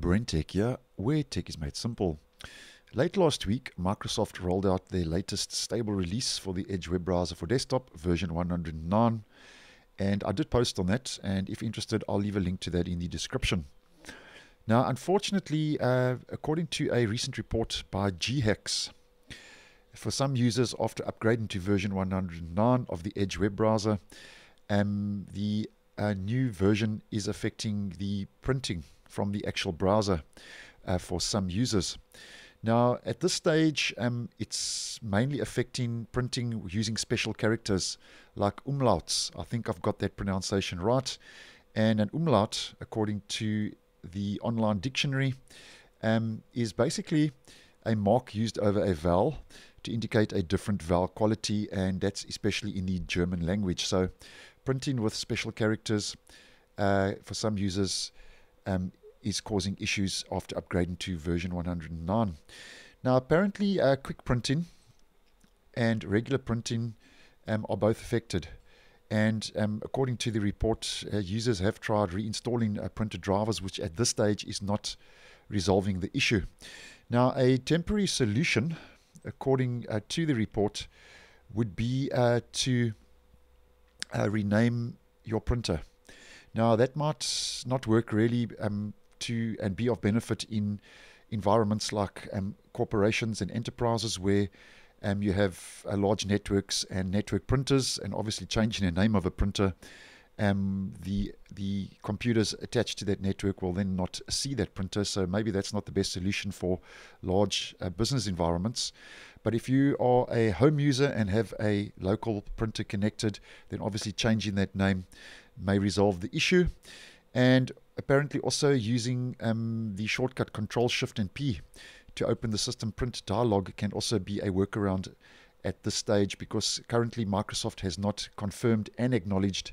Brentech here, where tech is made simple. Late last week, Microsoft rolled out their latest stable release for the Edge web browser for desktop, version 109. And I did post on that, and if interested, I'll leave a link to that in the description. Now, unfortunately, uh, according to a recent report by gHacks, for some users after upgrading to version 109 of the Edge web browser, um, the uh, new version is affecting the printing from the actual browser uh, for some users. Now, at this stage, um, it's mainly affecting printing using special characters like umlauts. I think I've got that pronunciation right. And an umlaut, according to the online dictionary, um, is basically a mark used over a vowel to indicate a different vowel quality, and that's especially in the German language. So, printing with special characters uh, for some users um, is causing issues after upgrading to version 109. Now, apparently, uh, quick printing and regular printing um, are both affected. And um, according to the report, uh, users have tried reinstalling uh, printed drivers, which at this stage is not resolving the issue. Now, a temporary solution, according uh, to the report, would be uh, to uh, rename your printer. Now, that might not work really um, to and be of benefit in environments like um, corporations and enterprises where um, you have uh, large networks and network printers, and obviously changing the name of a printer, um, the the computers attached to that network will then not see that printer. So maybe that's not the best solution for large uh, business environments. But if you are a home user and have a local printer connected, then obviously changing that name may resolve the issue. And apparently also using um, the shortcut Control Shift and P to open the system print dialog can also be a workaround at this stage because currently Microsoft has not confirmed and acknowledged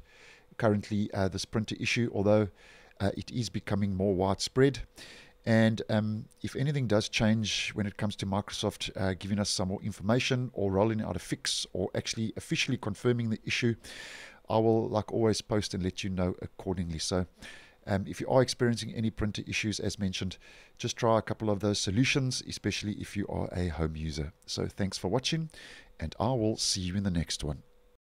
currently uh, this printer issue, although uh, it is becoming more widespread. And um, if anything does change when it comes to Microsoft uh, giving us some more information or rolling out a fix or actually officially confirming the issue, I will, like always, post and let you know accordingly. So, um, if you are experiencing any printer issues, as mentioned, just try a couple of those solutions, especially if you are a home user. So, thanks for watching, and I will see you in the next one.